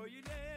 For you leave.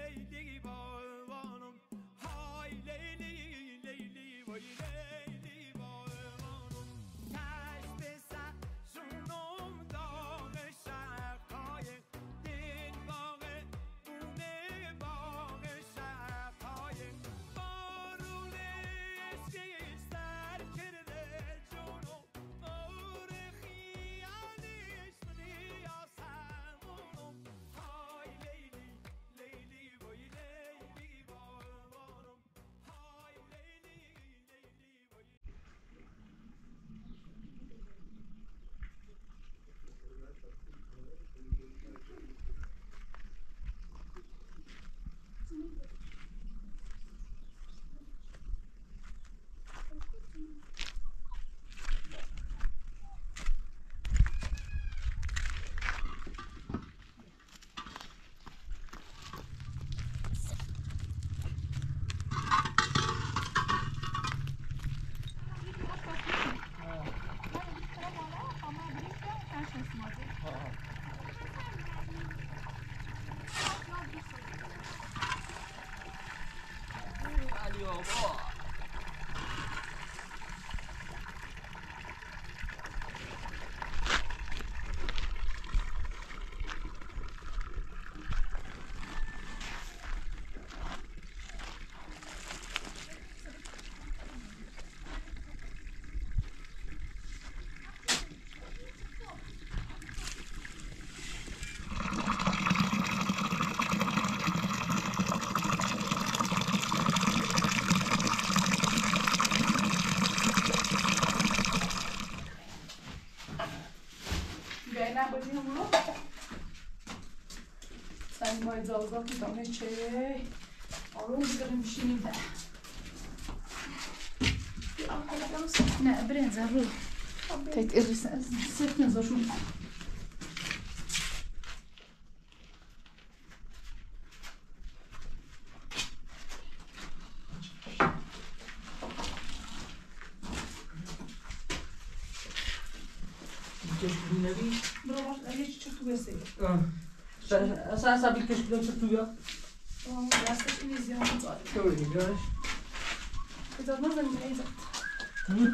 koyuyorum. Saymayı da uzaktan içeri. Alın kırım şimdi de. Bir akıllı Ne, birinci ruh. Tek irrisiniz. Sırtınıza şunu. sabem que as estudantes de Portugal? Bom, graças é hum? é a Deus, é um Estou a ver, não vamos exato. Hum?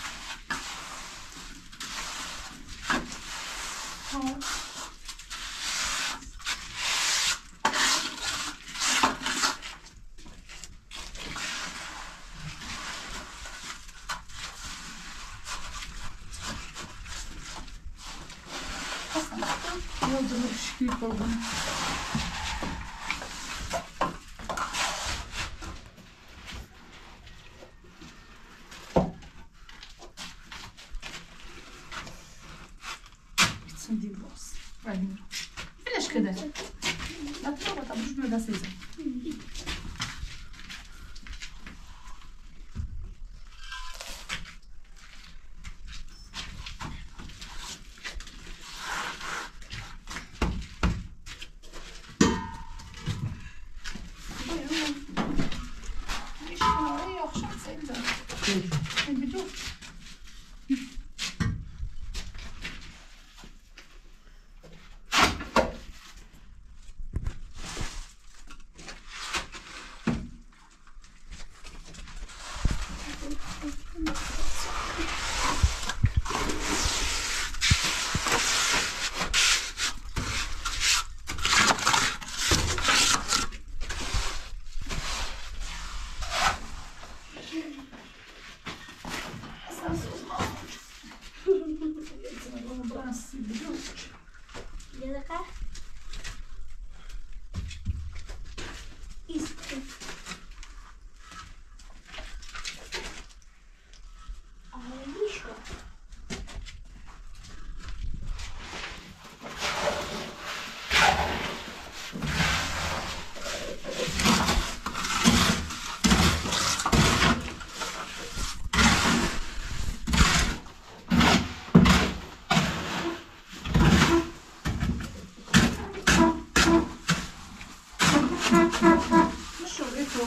你手别动。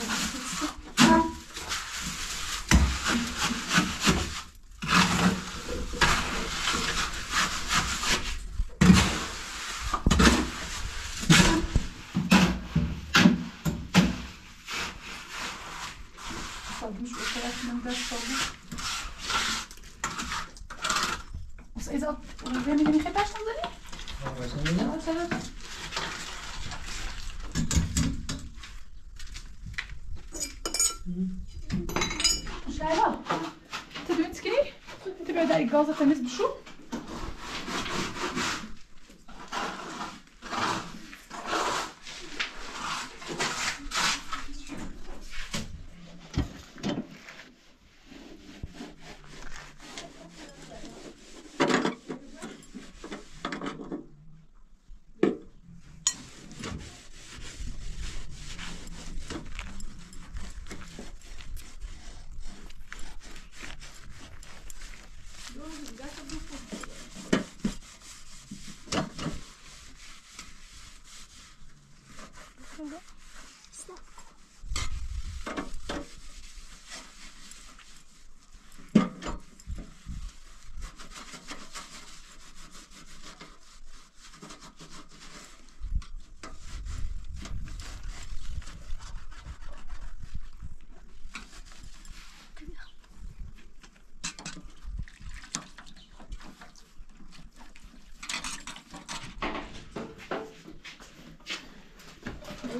Tu penses à ta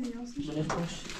mais approche.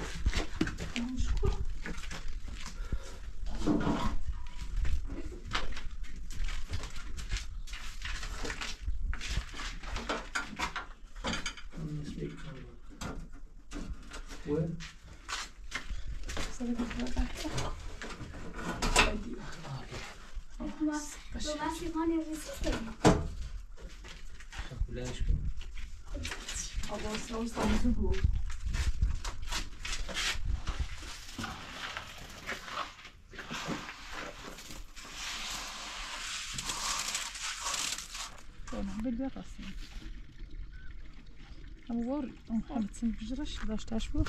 Kur, on palcem wżrasz, dasz taszło.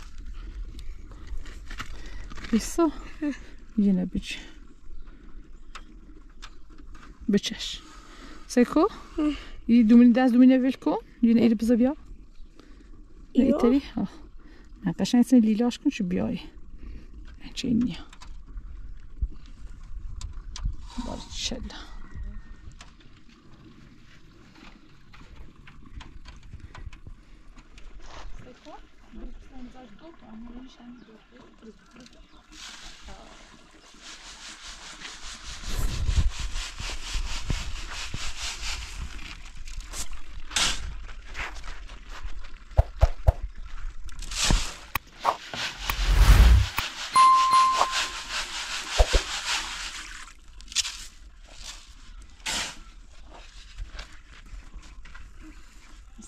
Wiesz co? Idzie być. Byczesz. Sejko? I dumni das dumni wielko? Yine iri bize bir al. Ne iteri? Al. Ne kaşan sen lila aşkın şu bir ay. Çeyni. Barışallah. ждут, а мы сами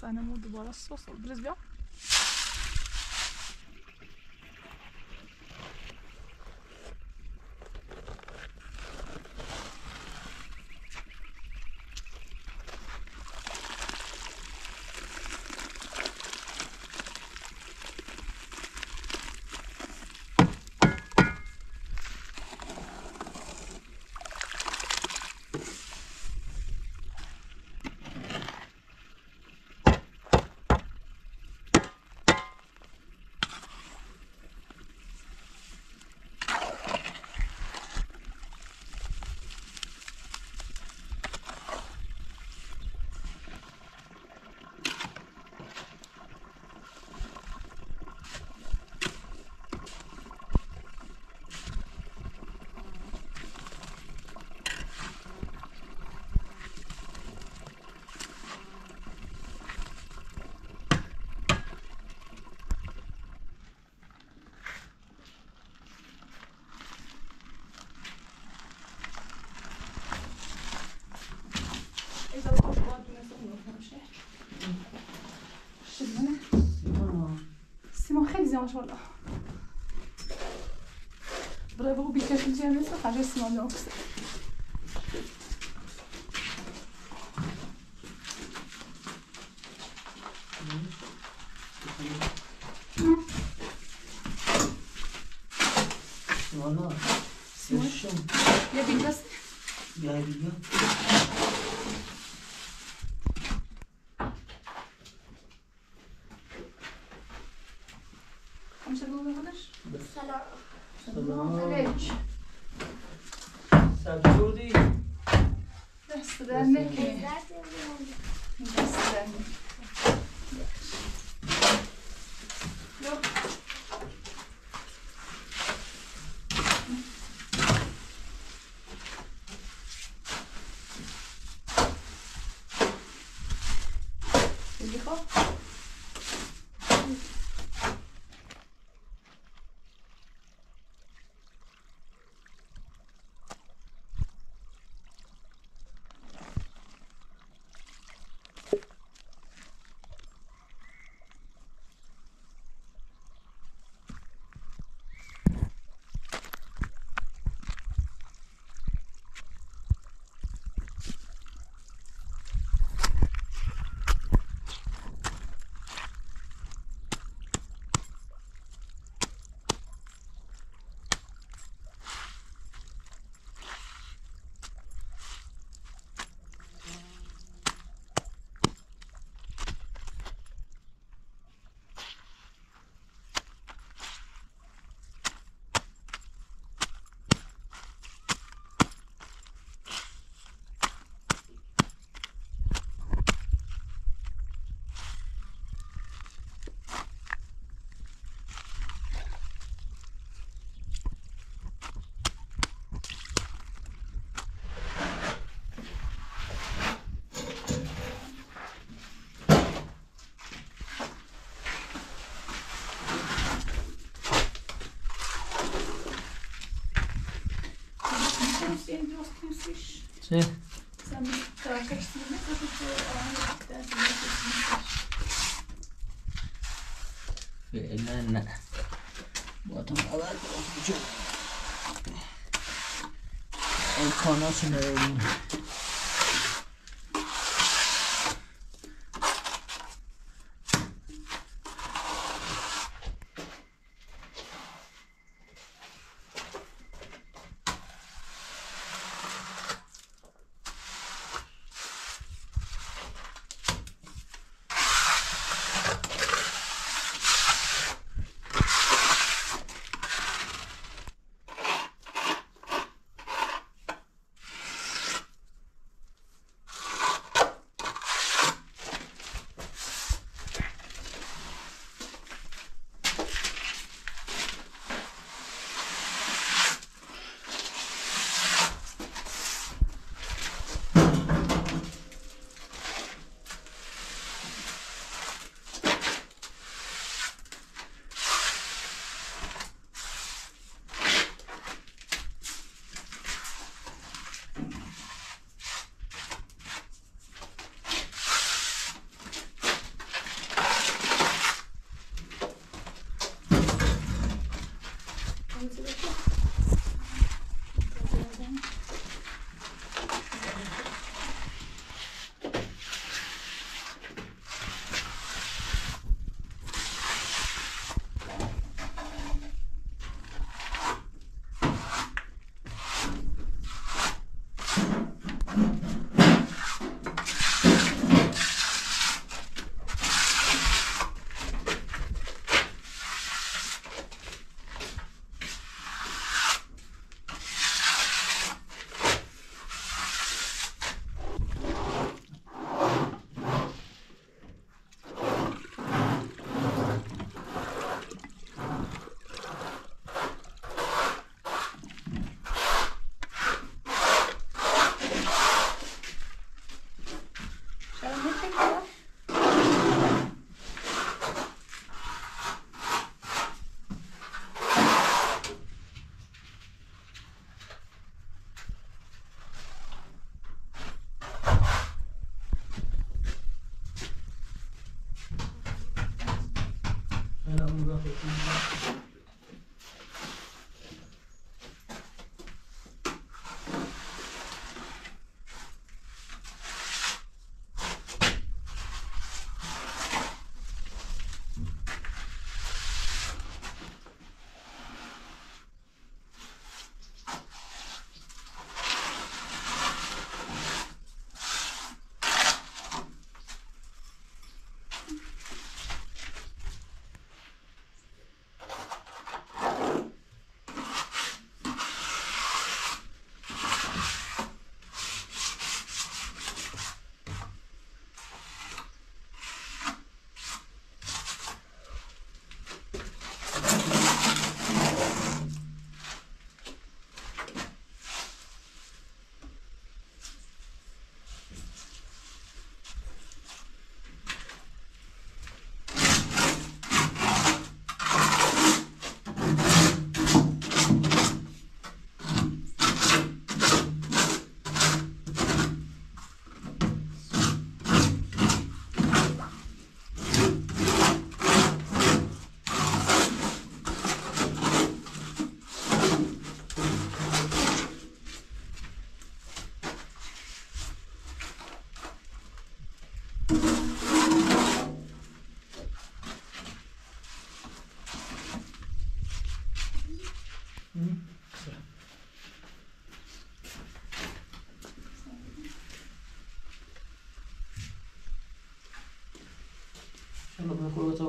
Sen de modu bara så så. Brisbane. schon. Bravo, bitte, gdzie my są parze smonoksy. Valla. Sen şu. Ya bilmez. Ya bilmez. Hast du irgendwie was Russisch? Sí. Ellerine bu adam alakalı olmayacak. El kanasını öldüm. Gracias.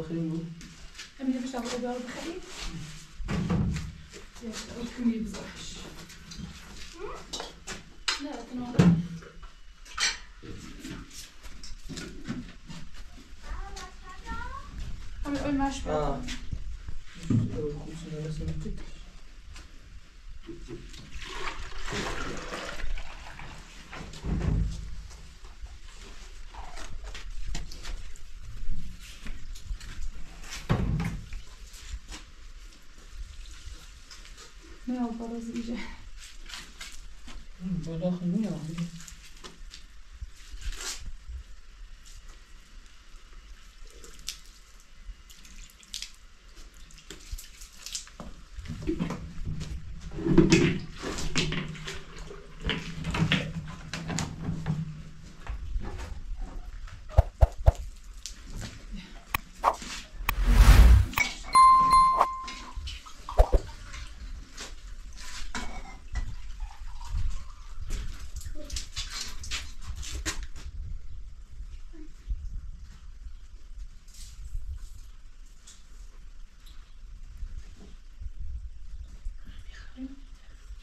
Heb doen. best wel Verstappen, wel wel begin? 咬到自己，嗯，咬到很痒。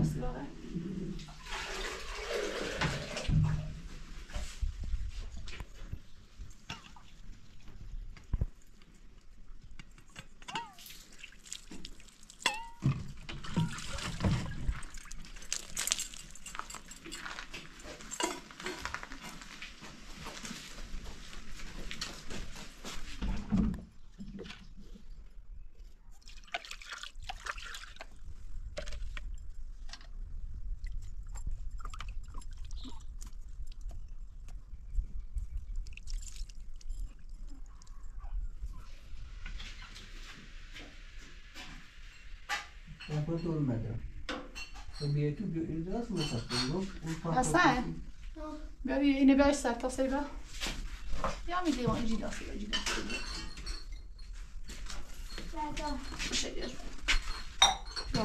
بسیار dolmadı. Kobiyetu gördüğünüz mü tatlı? Hasan. Böyle yine bir saat tasayba. Ja, mit dem Angina für Angina. Weiter. Schön. Ja,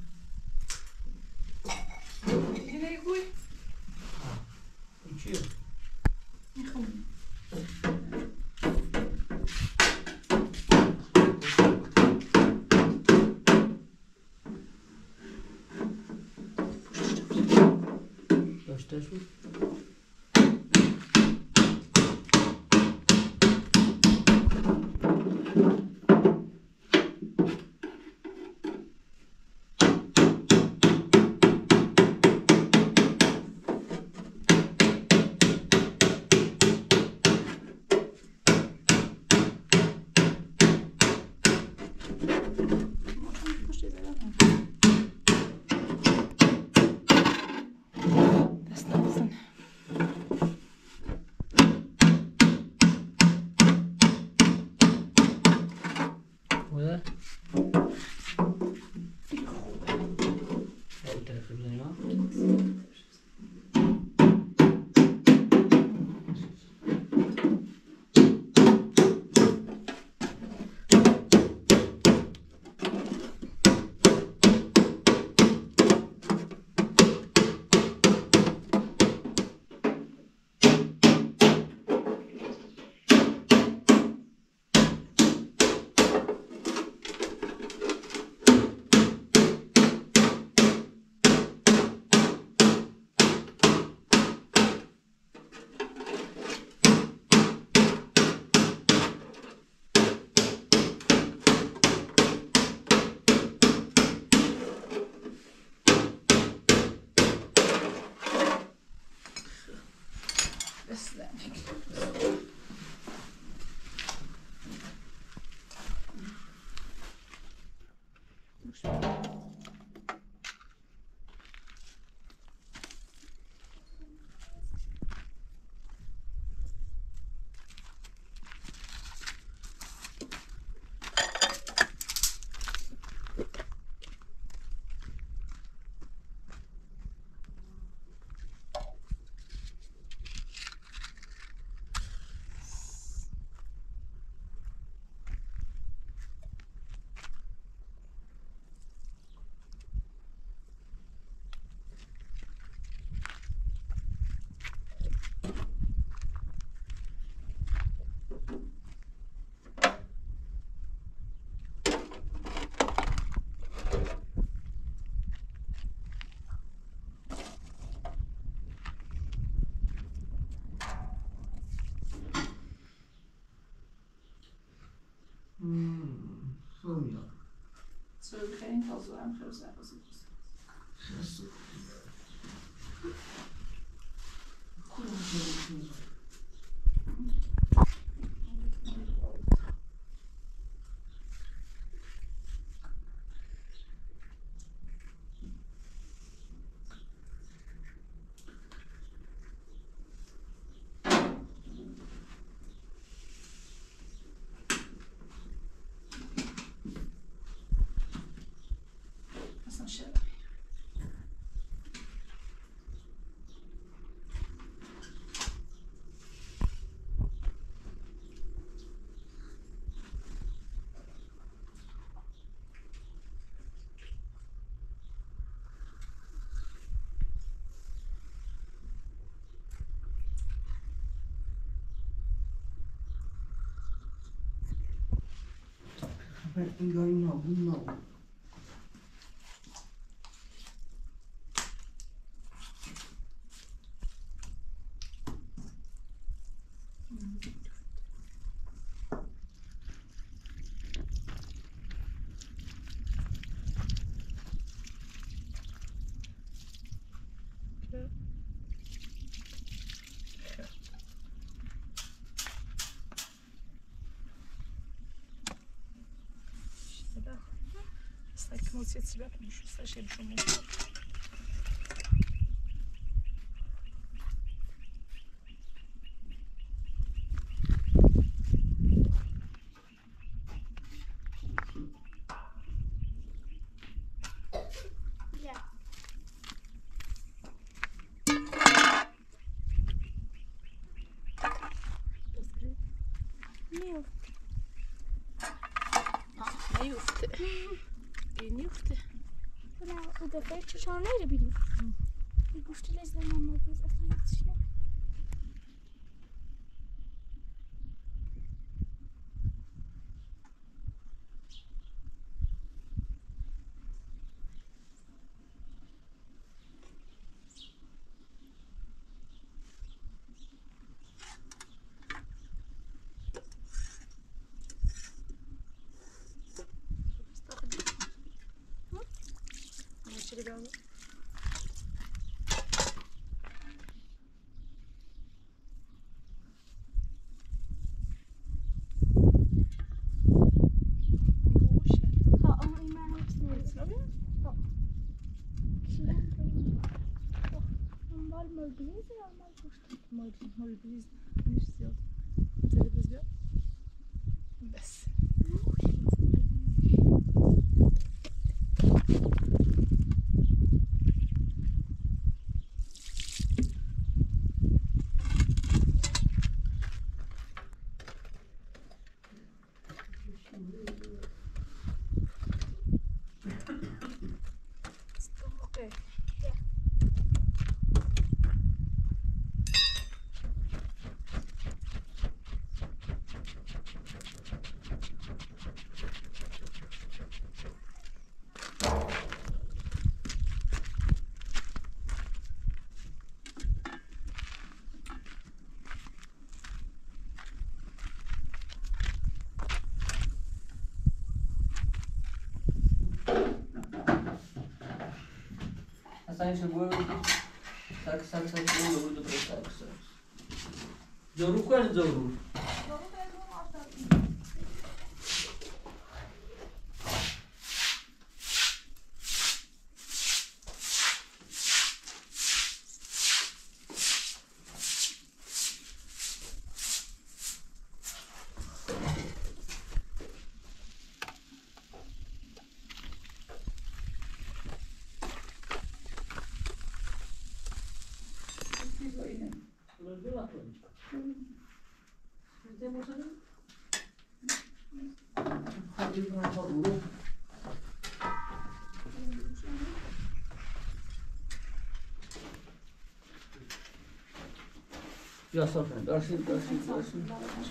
that Gewoon niet, Zo bekend als we aan het dışarı. Ben görünüyor, bunun oldu. Anlatılması itibariyle je بخیر چه چهار نیره بیریم گوشتی لذت Molbrise ou Molbrise ეს გვერდი საქ საქ საქ გულო გულო პრესაქს. ჯორუ ქენ ჯორუ das ein Dörfchen, Dörfchen, Dörfchen, Dörfchen.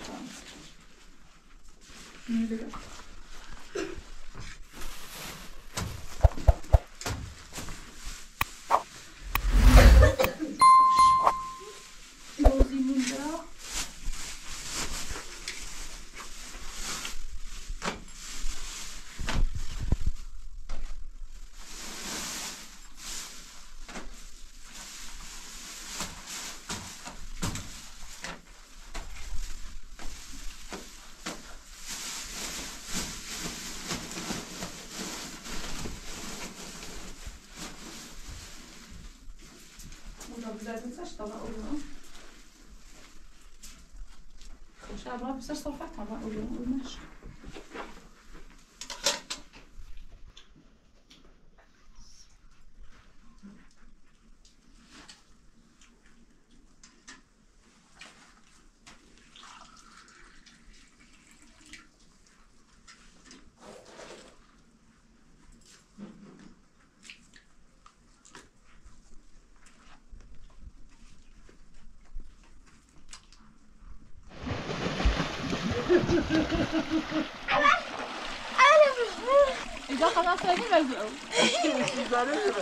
إذا خلاص أجيب أجيب.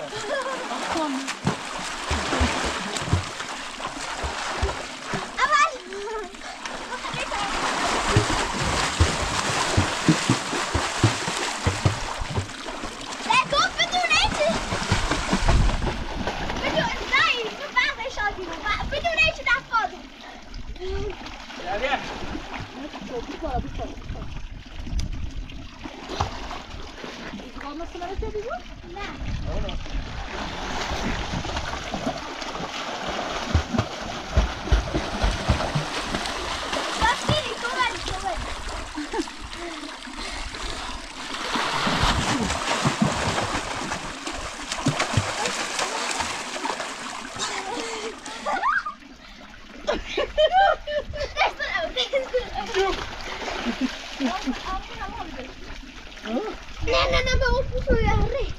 Lena, den var uppe så jag rätt.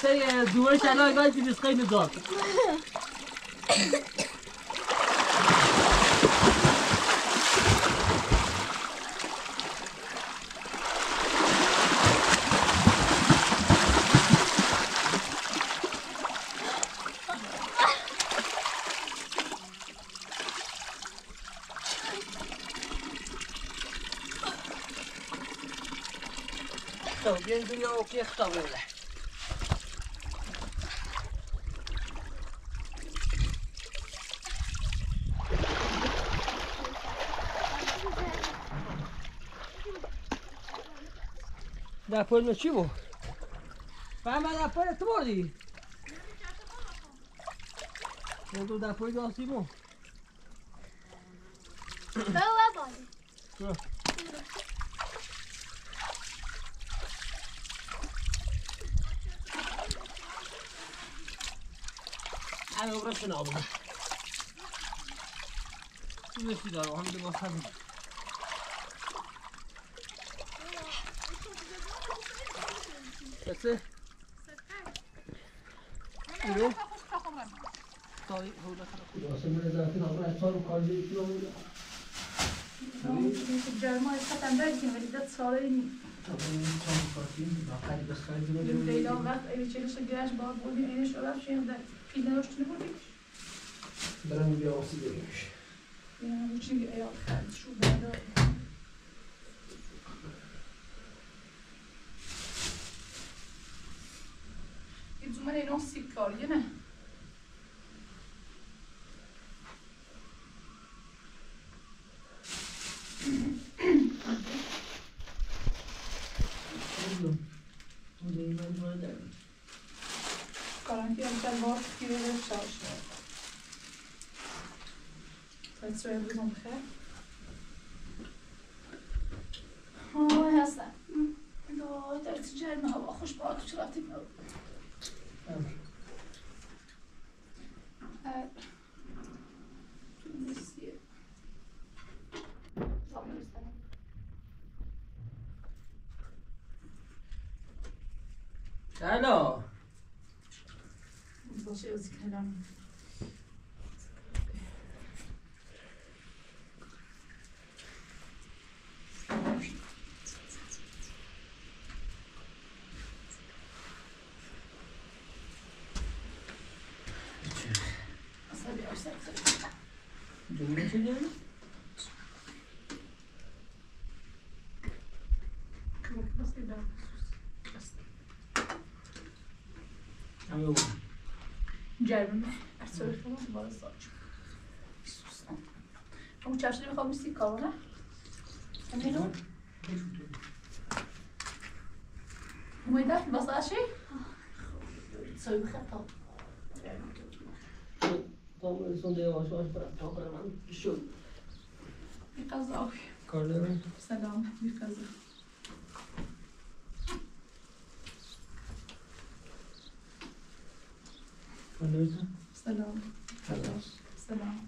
Säg, du är inte alla gånger till det ska in idag. Tiek Dá Depois meu tio. Vai, mas dá é tu ali. Eu dou depois do Simon. Não é bom. orası ne oğlum? Nesi dar o hamdi bakalım. Alo. Tabii hula kadar. Ya sen zaten Allah çarpı kalbi ikiyor mu? جرما خطم درکیم ولی دست ساله نیم خیلی وقت ایوی چلوش گرش با بودیم اینش I na rośliny mówić. Brani białą Sybiriusz. Ja uczyli ja odchodzić, ubrano. Il zoomare non si coglie, né? Anführungszeichen Wortspiele Schauspiel. Let's try everyone here. هو هسه لو درت جاي ما هو خوش بعد شراتي جریان اثرات رو مبارزات خصوصا اون چاشنی میخوام بسی کارونه همینو مویده مساشه سوی بخطا Então, sondei hoje, hoje para a Show. Me casou. Acordou? Sadão, me casou. ونوزن سلام خلاص سلام